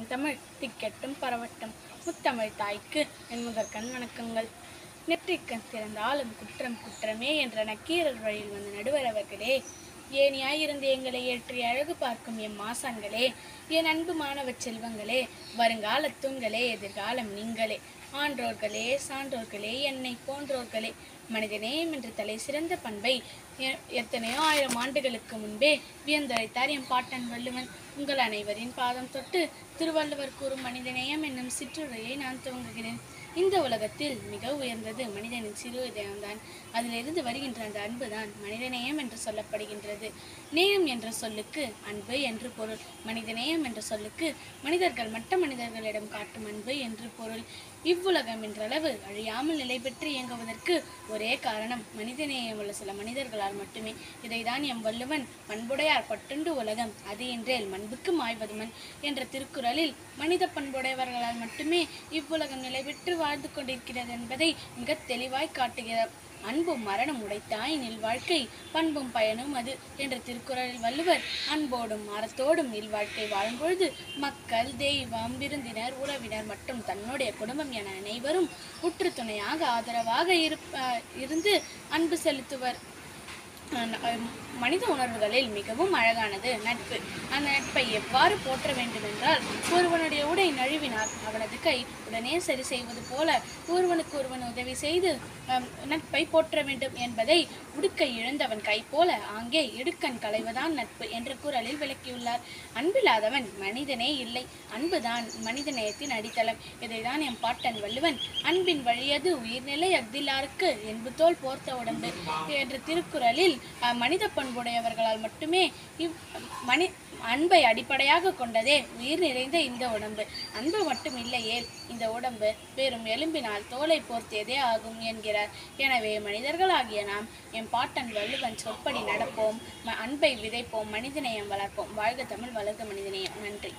என் தமிழ் திக்கெட்டும் பரவட்டும். முத்தமிழ் தாய்க்கு என் முதற்கண் வணக்கங்கள். நெற்றிக்கண் திறந்தாலும் குற்றம் குற்றமே என்ற நக்கீரர் வழியில் வந்த நடுவர் அவர்களே ஏனியாயிருந்து எங்களை ஏற்றி அழகு பார்க்கும் எம் மாசான்களே என் அன்பு மாணவ செல்வங்களே வருங்கால தூண்களே எதிர்காலம் நீங்களே. ஆன்றோர்களே சான்றோர்களே என்னை போன்றோர்களே. மனிதநேயம் என்ற தலை சிறந்த பண்பை எ- எத்தனையோ ஆயிரம் ஆண்டுகளுக்கு முன்பே வியந்துரைத்தார் என் பாட்டன் வள்ளுவன். உங்கள் அனைவரின் பாதம் தொட்டு திருவள்ளுவர் கூறும் மனிதநேயம் என்னும் சிற்றுரையை நான் துவங்குகிறேன். இந்த உலகத்தில் மிக உயர்ந்தது மனிதனின் சிறு இதயம்தான். அதிலிருந்து வருகின்ற அந்த அன்புதான் மனிதநேயம் என்று சொல்லப்படுகின்றது. நேயம் என்ற சொல்லுக்கு அன்பு என்று பொருள். மனிதநேயம் என்ற சொல்லுக்கு மனிதர்கள் மற்ற மனிதர்களிடம் காட்டும் அன்பு என்று பொருள். இவ்வுலகம் என்றளவு அழியாமல் நிலை பெற்று இயங்குவதற்கு ஒரே காரணம் மனிதநேயம் உள்ள சில மனிதர்களால் மட்டுமே. இதைதான் எம் வள்ளுவன் பண்புடையார் பட்டுண்டு உலகம். அது என்றேல் மண்புக்கு மாய்வதுமன் என்ற திருக்குறளில் மனித பண்புடையவர்களால் மட்டுமே இவ்வுலகம் நிலை பெற்று வாழ்ந்து கொண்டிருக்கிறது என்பதை மிக தெளிவாய் காட்டுகிறார் அன்பும் மரணம் உடைத்தாய் நில் வாழ்க்கை பண்பும் பயனும் அது என்ற திருக்குறளில் வள்ளுவர் அன்போடும் மரத்தோடும் இல்வாழ்க்கை வாழும்பொழுது மக்கள் தெய்வம் விருந்தினர் உறவினர் மற்றும் தன்னுடைய குடும்பம் என அனைவரும் உற்று துணையாக ஆதரவாக இருப்ப இருந்து அன்பு செலுத்துவர். மனித உணர்வுகளில் மிகவும் அழகானது நட்பு. அந்த நட்பை எவ்வாறு போற்ற வேண்டுமென்றால் ஒருவனுடைய உடை நழுவினால் அவனது கை உடனே சரி செய்வது போல ஒருவனுக்கு ஒருவன் உதவி செய்து நட்பை போற்ற வேண்டும் என்பதை உடுக்கை இழந்தவன் கை போல ஆங்கே இடுக்கண் களைவதான் நட்பு என்ற குரலில் விளக்கியுள்ளார். அன்பில்லாதவன் மனிதனே இல்லை. அன்புதான் மனித நேயத்தின் அடித்தளம். இதைதான் என் பாட்டன் வள்ளுவன் அன்பின் வழியது உயிர்நிலை அஃதில்லாருக்கு என்பு தோல் போர்த்த உடம்பு. என்ற திருக்குறளில் மனித பண்புடையவர்களால் மட்டுமே இவ் மனி அன்பை அடிப்படையாக கொண்டதே உயிர் நிறைந்த இந்த உடம்பு. அன்பு மட்டும் இல்லையே இந்த உடம்பு வெறும் எலும்பினால் தோலை போர்த்தியதே ஆகும் என்கிறார். எனவே மனிதர்களாகிய நாம் என் பாட்டன் வள்ளுவன் சொற்படி நடப்போம் அன்பை விதைப்போம் மனிதநேயம் வளர்ப்போம். வாழ்க தமிழ் வளர்க்க மனிதநேயம். நன்றி.